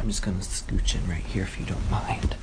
I'm just gonna scooch in right here if you don't mind.